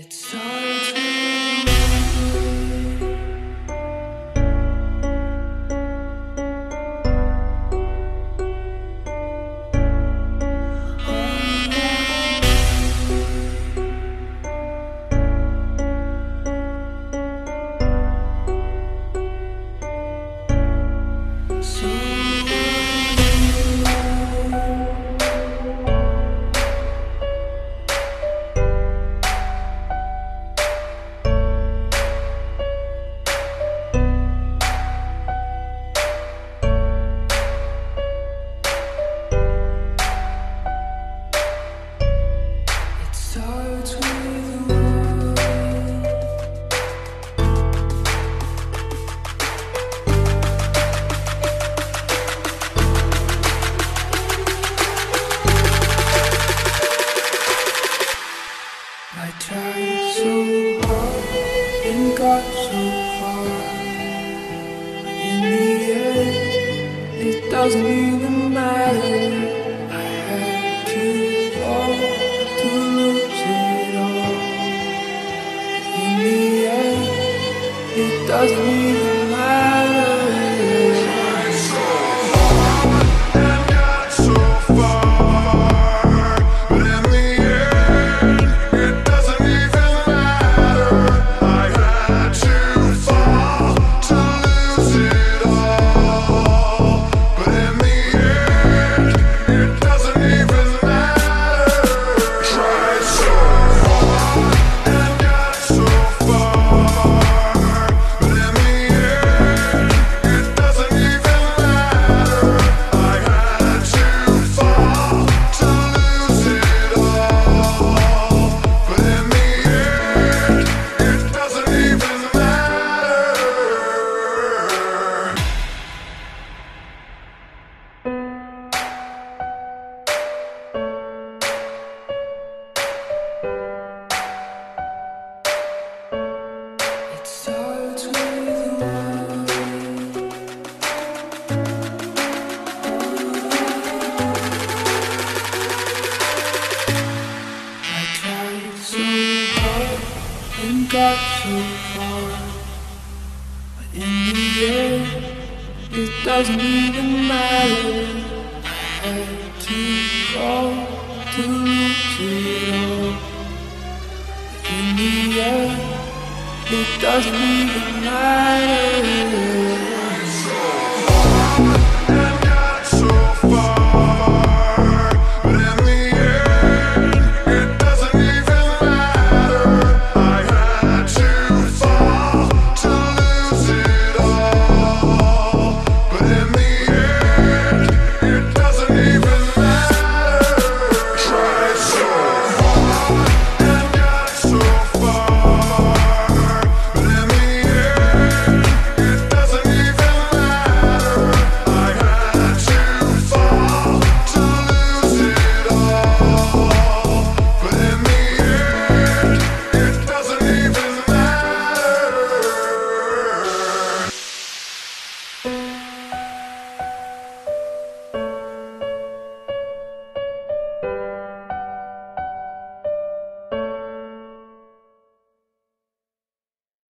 It's all so far. In the end, it doesn't even matter. I had to fall to lose it all. In the end, it doesn't even so hard and got so far, but in the end, it doesn't even matter. I had to fall to lose it all. But In the end, it doesn't even matter.